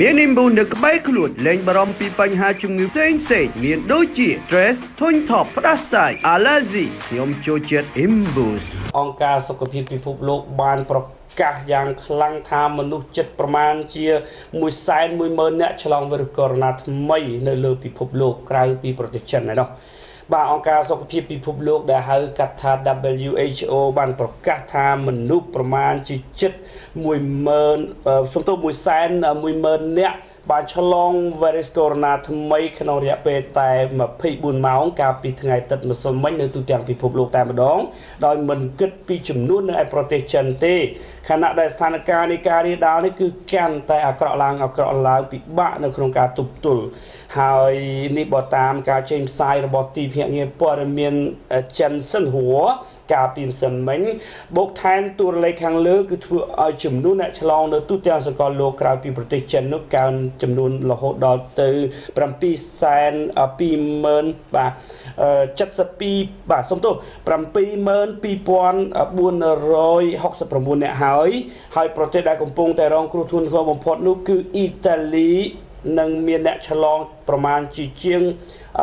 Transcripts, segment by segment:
មាននីមប៊ូនៅក្បែរខ្លួនលែងបារម្ភពីបញ្ហាជំងឺផ្សេងផ្សេងមានដូចជា stress ធុញថប់ផ្ដាសាយ allergy ខ្ញុំចូលចិត្ត Imbus អង្គការសុខភាពពិភពលោកបានប្រកាសយ៉ាងខ្លាំងថាមនុស្សចិត្តប្រមាណជា110,000នាក់ឆ្លងវីរុសកូវីដ -19 ថ្មីនៅលើពិភពលោកក្រៅពីប្រទេសចិនឯណោះ បាទអង្គការសុខភាពពិភពលោកដែលហៅកាត់ថា WHO បានប្រកាសថាមនុស្សប្រមាណជាជិត10000សំទោស110,000នាក់ បានឆ្លង virus corona ថ្មីក្នុងរយៈពេលតែ24ម៉ោងកាលពីថ្ងៃអាទិត្យម្សិលមិញនៅទូទាំងពិភពលោកតែម្ដងដោយមិនគិតពីចំនួននៅឯប្រទេសចិនទេខណៈដែលស្ថានភាពនៃការរាលដាលនេះគឺកាន់តែអាក្រក់ឡើងអាក្រក់ឡើងពិបាកនៅក្នុងការទប់ទល់ហើយនេះបើតាមការចេញផ្សាយរបស់ទីភ្នាក់ងារព័ត៌មានចិនសិនហួរ កាលពីម្សិលមិញបូកថែមតួលេខខាងលើគឺធ្វើឲ្យចំនួនអ្នកឆ្លងនៅទូទាំងសកលលោកក្រៅពីប្រទេសចិននោះកើនចំនួនរហូតដល់ទៅ7សែន20,000បាទ72បាទសុំទោស72469អ្នកហើយហើយប្រទេសដែលកំពុងតែរងគ្រោះធ្ងន់ធ្ងរបំផុតនោះគឺអ៊ីតាលី នឹងមានអ្នកឆ្លងប្រមាណជាជាង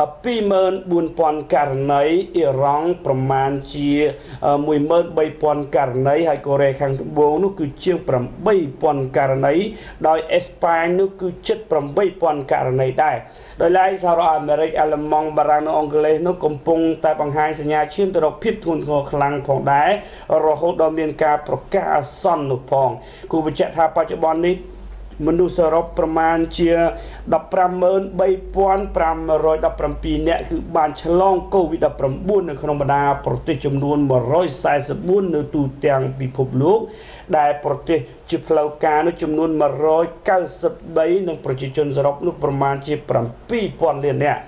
24000ករណីអ៊ីរ៉ង់ប្រមាណជា13000ករណីហើយកូរ៉េខាងត្បូងនោះគឺជាង8000ករណីដោយអេស្ប៉ាញនោះគឺជិត8000ករណីដែរដោយឡែកសហរដ្ឋអាមេរិកអាល្លឺម៉ង់បារាំងនិងអង់គ្លេសនោះកំពុងតែបង្ហាញសញ្ញាឈានទៅរកភាពធ្ងន់ធ្ងរខ្លាំងផងដែររហូតដល់មានការប្រកាសអាសន្ននោះផងគូបញ្ជាក់ថាបច្ចុប្បន្ននេះ មនុស្សសរុបប្រមាណជា153,517នាក់គឺបានឆ្លង COVID-19 នៅក្នុងបណ្ដាប្រទេសចំនួន144នៅទូទាំងពិភពលោក ដែលប្រទេសជាផ្លូវការនោះចំនួន193និងប្រជាជនសរុបនោះប្រមាណជា7000លាននាក់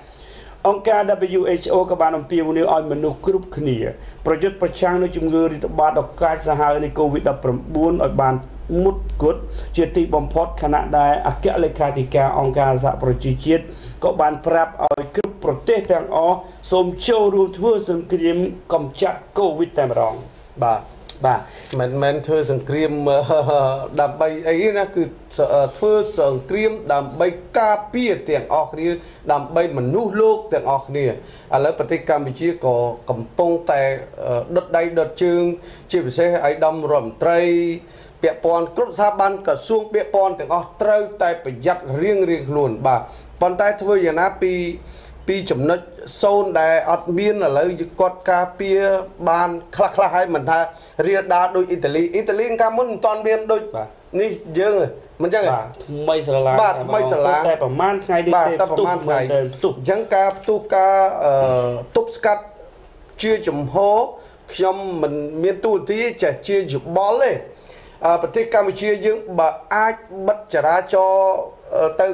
អង្គការ WHO ក៏បានអំពាវនាវឲ្យមនុស្សគ្រប់គ្នា ប្រយុទ្ធប្រឆាំងនឹងជំងឺរាតត្បាតដ៏កាចសាហាវនៃ COVID-19 ឲ្យបានមុតគត់ជាទីបំផុតខណៈដែលអគ្គលេខាធិការអង្គការសហប្រជាជាតិក៏បានប្រាប់ឲ្យគ្រប់ប្រទេសទាំងអស់សូមចូលរួមធ្វើសង្គ្រាមកម្ចាត់កូវីដតែម្ដងបាទ បាទមិនមែនធ្វើសង្គ្រាមដើម្បីអីណាគឺធ្វើសង្គ្រាមដើម្បីការពារទាំងអស់គ្នាដើម្បីមនុស្សលោកទាំងអស់គ្នាឥឡូវប្រទេសកម្ពុជាក៏កំពុងតែដុតដៃដុតជើង ជាពិសេសឯកឧត្តមរដ្ឋមន្ត្រីពាក់ព័ន្ធគ្រប់ស្ថាប័នក្រសួងពាក់ព័ន្ធទាំងអស់ត្រូវតែប្រយ័ត្នរៀងរៀងខ្លួនបាទប៉ុន្តែធ្វើយ៉ាងណាពី ពីចំណុចសូនដែលអត់មានឥឡូវគាត់ការពារបានខ្លះខ្លះហើយមិនថារៀលដាដូចអ៊ីតាលីអ៊ីតាលីកាលមុនមិនទាន់មានដូចនេះយើងមិនចឹងបាទថ្មីស្រឡាបាទថ្មីស្រឡាតែប្រហែលថ្ងៃនេះទេតែប្រហែលថ្ងៃផ្ទុះអញ្ចឹងការផ្ទុះការទប់ស្កាត់ជាចំហខ្ញុំមិនមានទូទាចេះជាយោបល់ទេប្រទេសកម្ពុជាយើងបើអាចបិទចរាចរណ៍ទៅ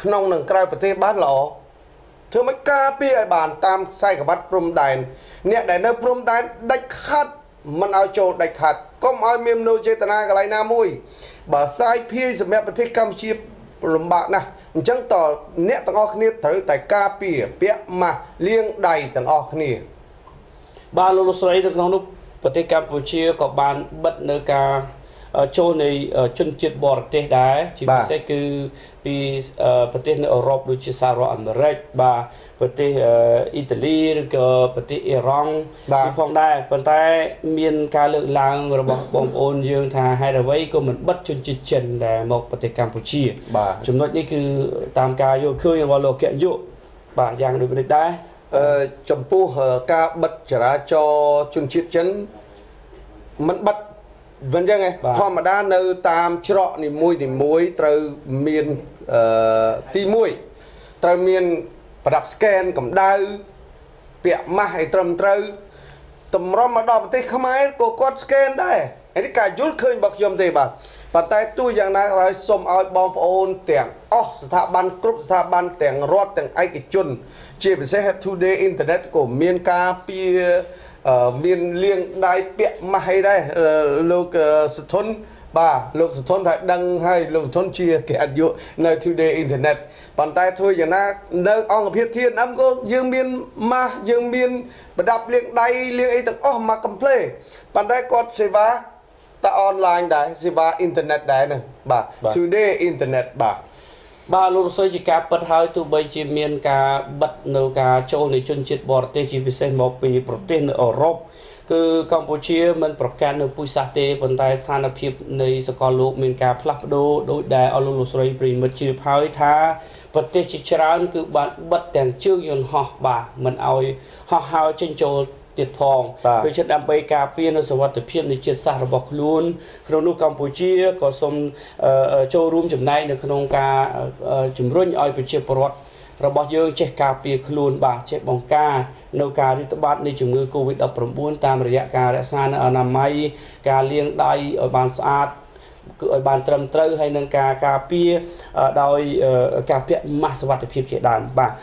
ក្នុងនិងក្រៅប្រទេសបានល្អ ធ្វើមិនការពារឲ្យបានតាមខ្សែក្រវ៉ាត់ព្រំដែនអ្នកដែលនៅព្រំដែនដាច់ខាត់មិនឲ្យចូលដាច់ខាត់កុំឲ្យមានមនោចេតនាកន្លែងណាមួយ បើសាយភាយសម្រាប់ប្រទេសកម្ពុជាលំបាកណាស់អញ្ចឹងតអ្នកទាំងអស់គ្នាត្រូវតែការពារពាក់ម៉ាស់លាងដៃទាំងអស់គ្នា បាទលោកលោកស្រីនៅក្នុងនោះប្រទេសកម្ពុជាក៏បានបិទនៅការ ចូលនៃជនជាតិបរទេសដែរជាពិសេសគឺពីប្រទេសនៅអឺរ៉ុបដូចជាសហរដ្ឋអាមេរិកបាទប្រទេសអ៊ីតាលីឬក៏ប្រទេសអ៊ីរ៉ង់ពីផងដែរប៉ុន្តែ មានការលើកឡើងរបស់បងប្អូនយើងថាហេតុអ្វីក៏មិនបិទជនជាតិចិនដែលមកប្រទេសកម្ពុជាចំណុចនេះគឺតាមការយល់ឃើញរបស់លោកកយុបាទយ៉ាងដូចនេះដែរអឺចំពោះការបិទចរាចរណ៍ជនជាតិចិនមិនបិទ វិញចឹងឯងធម្មតានៅតាមច្រកនីមួយនីមួយត្រូវមានអឺទី1ត្រូវមានប្រដាប់ស្កេនកម្ដៅពាក់ម៉ាស់ឲ្យត្រឹមត្រូវតម្រុំមកដល់ប្រទេសខ្មែរក៏គាត់ស្កេនដែរនេះការយល់ឃើញរបស់ខ្ញុំទេបាទប៉ុន្តែទោះយ៉ាងណាក៏ដោយសូមឲ្យបងប្អូនទាំងអស់ស្ថាប័នគ្រប់ស្ថាប័នទាំងរដ្ឋទាំងឯកជន ជាពិសេស Today Internet ក៏មានការពី មានលៀងដៃពាក់ម៉ាស់អីដែរលោកសុធនបាទលោកសុធនថាដឹងហើយលោកសុធនជាគេអយុនៅ Today Internet ប៉ុន្តែធ្វើយ៉ាងណានៅអង្គភាពធានអឹមក៏យើងមានម៉ាស់យើងមានប្រដាប់លៀងដៃលៀងអីទាំងអស់មកកំ pl ប៉ុន្តែគាត់សេវាតែអនឡាញដែរសេវាអ៊ីនធឺណិតដែរហ្នឹងបាទ Today Internet បាទ បាទលោករស្រីជាការពិតហើយទោះបីជាមានការបិទនៅការចូលនៃជនជាតិបរទេសជាពិសេសមកពីប្រទេសនៅអឺរ៉ុបគឺកម្ពុជាមិនប្រកាន់នៅពុយសាសទេប៉ុន្តែស្ថានភាពនៃសកលលោកមានការផ្លាស់ប្ដូរដោយដែលអលោកលោកស្រីប្រិមិត្តជ្រាបហើយថាប្រទេសជាច្រើនគឺបានបិទទាំងជើងយន្តហោះបាទមិនឲ្យហោះហើរចេញចូល ទៀតផងដូច្នេះដើម្បីការពារនៅសវត្ថិភាពនៃជាតិសាសន៍របស់ខ្លួនក្នុងនោះកម្ពុជាក៏សូមចូលរួមចំណែកនៅក្នុងការជំរុញឲ្យប្រជាពលរដ្ឋរបស់យើងចេះការពារខ្លួនបាទចេះបង្ការនៅការរីកត្បាតនៃជំងឺ Covid-19 តាមរយៈការរក្សានៅអនាម័យការលាងដៃឲ្យបានស្អាតគឺឲ្យបានត្រឹមត្រូវហើយនឹងការការពារដោយការពាក់ម៉ាស់សុវត្ថិភាពជាដើមបាទ